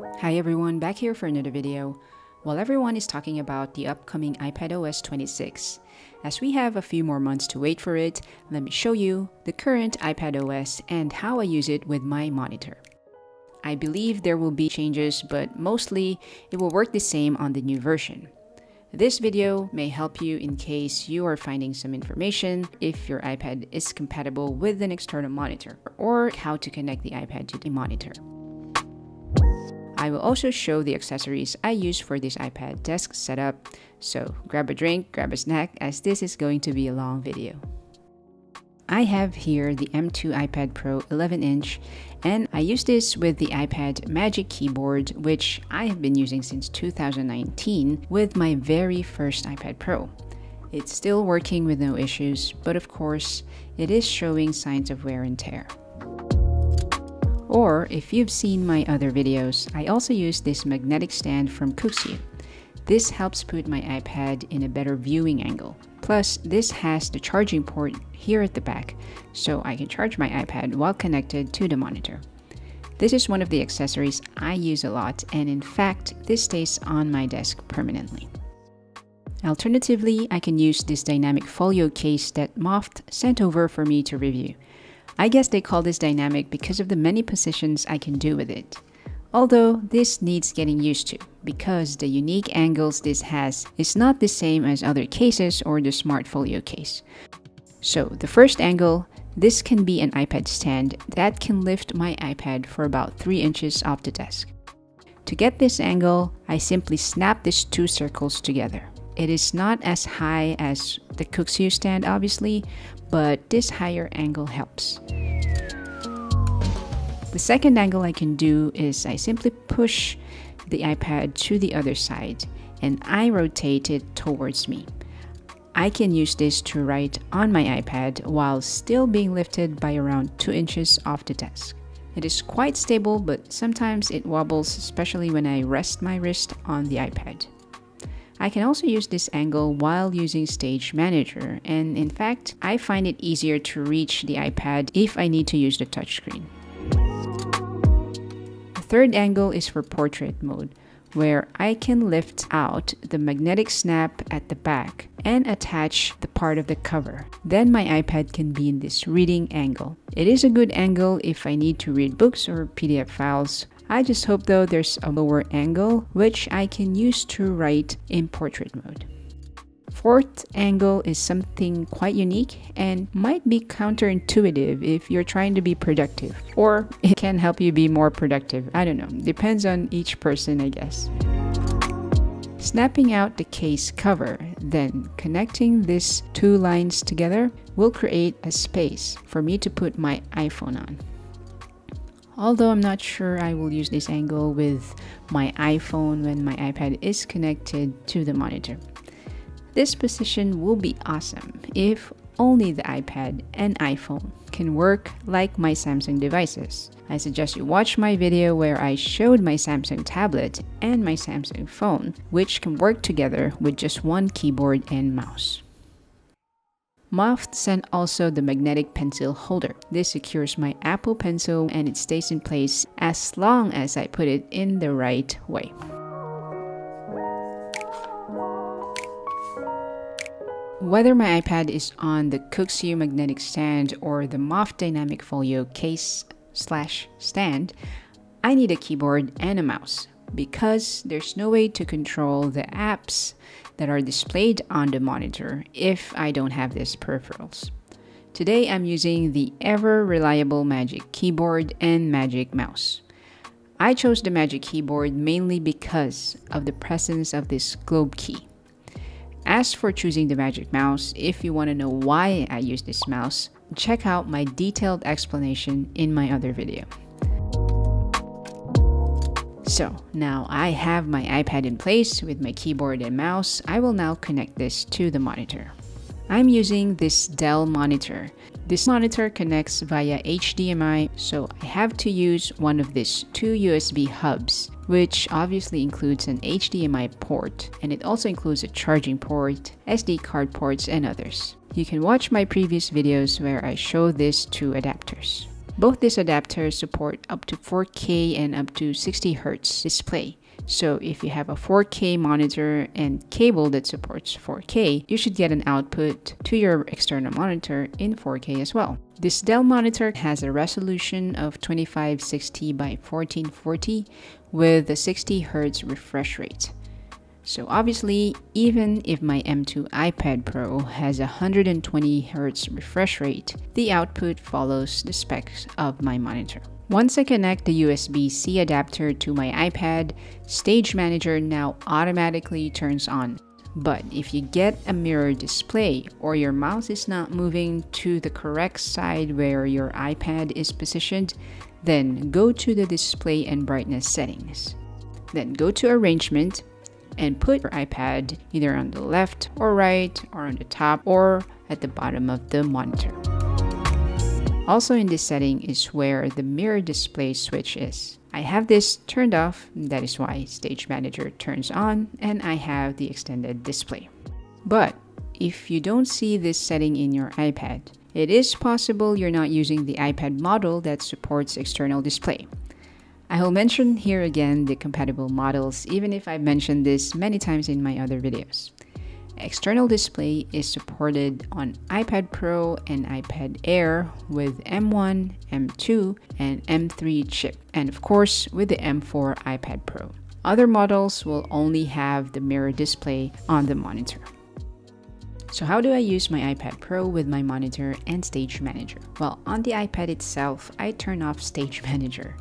Hi everyone, back here for another video. While everyone is talking about the upcoming iPadOS 26, as we have a few more months to wait for it, let me show you the current iPadOS and how I use it with my monitor. I believe there will be changes, but mostly it will work the same on the new version. This video may help you in case you are finding some information if your iPad is compatible with an external monitor or how to connect the iPad to the monitor. I will also show the accessories I use for this iPad desk setup, so grab a drink, grab a snack as this is going to be a long video. I have here the M2 iPad Pro 11 inch and I use this with the iPad Magic Keyboard which I have been using since 2019 with my very first iPad Pro. It's still working with no issues, but of course, it is showing signs of wear and tear. Or if you've seen my other videos, I also use this magnetic stand from Kuxiu. This helps put my iPad in a better viewing angle. Plus, this has the charging port here at the back, so I can charge my iPad while connected to the monitor. This is one of the accessories I use a lot, and in fact, this stays on my desk permanently. Alternatively, I can use this dynamic folio case that Moft sent over for me to review. I guess they call this dynamic because of the many positions I can do with it. Although this needs getting used to because the unique angles this has is not the same as other cases or the Smart Folio case. So the first angle, this can be an iPad stand that can lift my iPad for about 3 inches off the desk. To get this angle, I simply snap these two circles together. It is not as high as the Kuxiu stand obviously, but this higher angle helps. The second angle I can do is I simply push the iPad to the other side and I rotate it towards me. I can use this to write on my iPad while still being lifted by around 2 inches off the desk. It is quite stable, but sometimes it wobbles, especially when I rest my wrist on the iPad. I can also use this angle while using Stage Manager, and in fact, I find it easier to reach the iPad if I need to use the touchscreen. The third angle is for portrait mode, where I can lift out the magnetic snap at the back and attach the part of the cover. Then my iPad can be in this reading angle. It is a good angle if I need to read books or PDF files I just hope though there's a lower angle which I can use to write in portrait mode. Fourth angle is something quite unique and might be counterintuitive if you're trying to be productive, or it can help you be more productive. I don't know, depends on each person, I guess. Snapping out the case cover, then connecting these two lines together will create a space for me to put my iPhone on although I'm not sure I will use this angle with my iPhone when my iPad is connected to the monitor. This position will be awesome if only the iPad and iPhone can work like my Samsung devices. I suggest you watch my video where I showed my Samsung tablet and my Samsung phone, which can work together with just one keyboard and mouse. Moft sent also the magnetic pencil holder. This secures my Apple Pencil and it stays in place as long as I put it in the right way. Whether my iPad is on the Kuxiu magnetic stand or the Moft Dynamic Folio case slash stand, I need a keyboard and a mouse because there's no way to control the apps that are displayed on the monitor if I don't have these peripherals. Today I'm using the ever reliable Magic Keyboard and Magic Mouse. I chose the Magic Keyboard mainly because of the presence of this globe key. As for choosing the Magic Mouse, if you want to know why I use this mouse, check out my detailed explanation in my other video. So now I have my iPad in place with my keyboard and mouse. I will now connect this to the monitor. I'm using this Dell monitor. This monitor connects via HDMI, so I have to use one of these two USB hubs, which obviously includes an HDMI port, and it also includes a charging port, SD card ports, and others. You can watch my previous videos where I show these two adapters. Both these adapters support up to 4K and up to 60 Hz display. So if you have a 4K monitor and cable that supports 4K, you should get an output to your external monitor in 4K as well. This Dell monitor has a resolution of 2560 by 1440 with a 60 Hz refresh rate. So obviously, even if my M2 iPad Pro has a 120 Hz refresh rate, the output follows the specs of my monitor. Once I connect the USB-C adapter to my iPad, Stage Manager now automatically turns on. But if you get a mirror display or your mouse is not moving to the correct side where your iPad is positioned, then go to the display and brightness settings. Then go to arrangement and put your iPad either on the left or right or on the top or at the bottom of the monitor. Also in this setting is where the mirror display switch is. I have this turned off, that is why Stage Manager turns on, and I have the extended display. But if you don't see this setting in your iPad, it is possible you're not using the iPad model that supports external display. I will mention here again the compatible models even if I've mentioned this many times in my other videos. External display is supported on iPad Pro and iPad Air with M1, M2, and M3 chip, and of course with the M4 iPad Pro. Other models will only have the mirror display on the monitor. So how do I use my iPad Pro with my monitor and Stage Manager? Well, on the iPad itself, I turn off Stage Manager.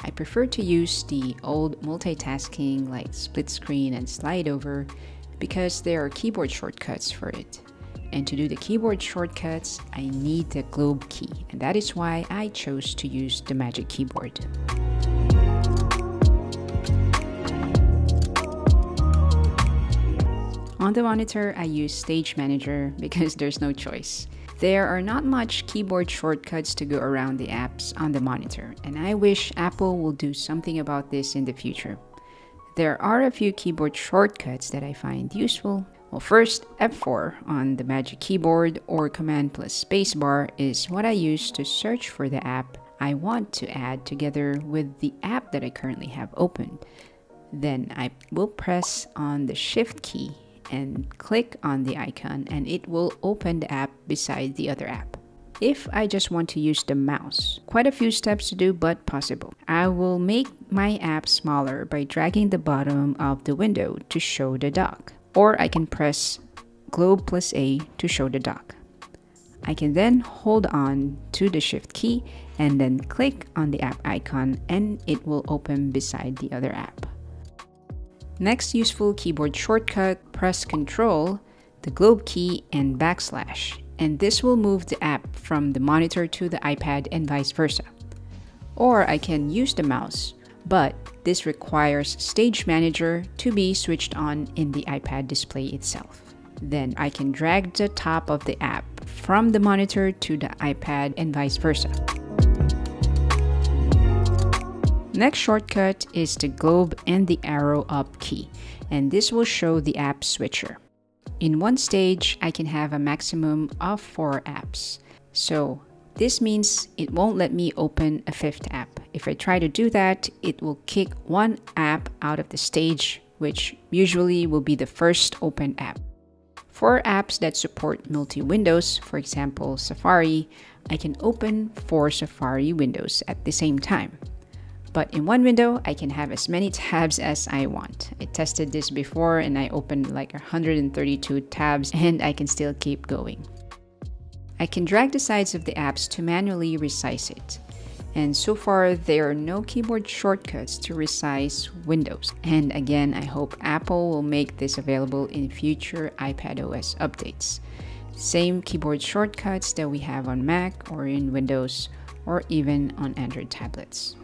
I prefer to use the old multitasking like split screen and slide over because there are keyboard shortcuts for it. And to do the keyboard shortcuts, I need the globe key, and that is why I chose to use the Magic Keyboard. On the monitor, I use Stage Manager because there's no choice. There are not much keyboard shortcuts to go around the apps on the monitor, and I wish Apple will do something about this in the future. There are a few keyboard shortcuts that I find useful. Well, first, F4 on the Magic Keyboard or Command plus Spacebar is what I use to search for the app I want to add together with the app that I currently have open. Then I will press on the Shift key and click on the icon and it will open the app beside the other app if I just want to use the mouse. Quite a few steps to do, but possible. I will make my app smaller by dragging the bottom of the window to show the dock. Or I can press globe plus A to show the dock. I can then hold on to the shift key and then click on the app icon and it will open beside the other app. Next useful keyboard shortcut, press Ctrl, the globe key and backslash and this will move the app from the monitor to the iPad and vice versa. Or I can use the mouse, but this requires Stage Manager to be switched on in the iPad display itself. Then I can drag the top of the app from the monitor to the iPad and vice versa. Next shortcut is the globe and the arrow up key, and this will show the app switcher. In one stage, I can have a maximum of four apps. So this means it won't let me open a fifth app. If I try to do that, it will kick one app out of the stage, which usually will be the first open app. For apps that support multi windows, for example Safari, I can open four Safari windows at the same time. But in one window, I can have as many tabs as I want. I tested this before and I opened like 132 tabs and I can still keep going. I can drag the sides of the apps to manually resize it. And so far, there are no keyboard shortcuts to resize windows. And again, I hope Apple will make this available in future iPadOS updates. Same keyboard shortcuts that we have on Mac or in Windows or even on Android tablets.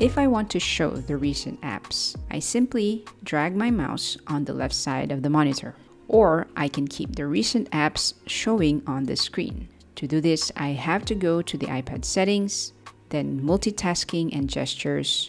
If I want to show the recent apps, I simply drag my mouse on the left side of the monitor, or I can keep the recent apps showing on the screen. To do this, I have to go to the iPad settings, then multitasking and gestures,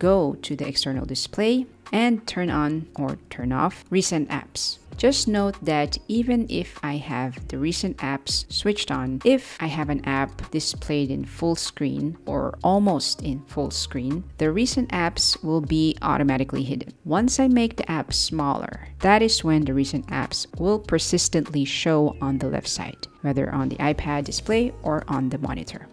go to the external display, and turn on or turn off recent apps. Just note that even if I have the recent apps switched on, if I have an app displayed in full screen or almost in full screen, the recent apps will be automatically hidden. Once I make the app smaller, that is when the recent apps will persistently show on the left side, whether on the iPad display or on the monitor.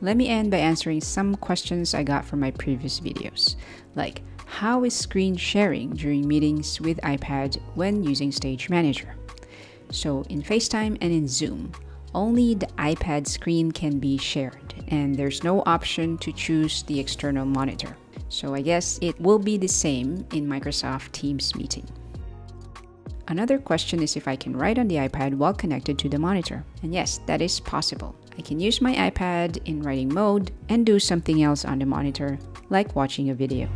Let me end by answering some questions I got from my previous videos, like how is screen sharing during meetings with iPad when using Stage Manager? So, in FaceTime and in Zoom, only the iPad screen can be shared, and there's no option to choose the external monitor. So, I guess it will be the same in Microsoft Teams meeting. Another question is if I can write on the iPad while connected to the monitor. And yes, that is possible. I can use my iPad in writing mode and do something else on the monitor, like watching a video.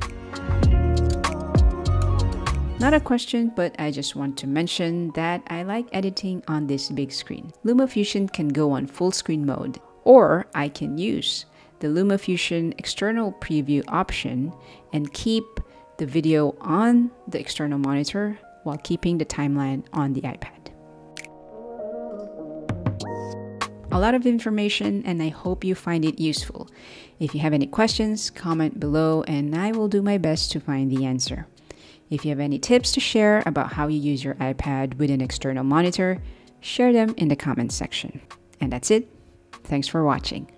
Not a question, but I just want to mention that I like editing on this big screen. LumaFusion can go on full screen mode, or I can use the LumaFusion external preview option and keep the video on the external monitor while keeping the timeline on the iPad. A lot of information, and I hope you find it useful. If you have any questions, comment below, and I will do my best to find the answer. If you have any tips to share about how you use your iPad with an external monitor, share them in the comments section. And that's it. Thanks for watching.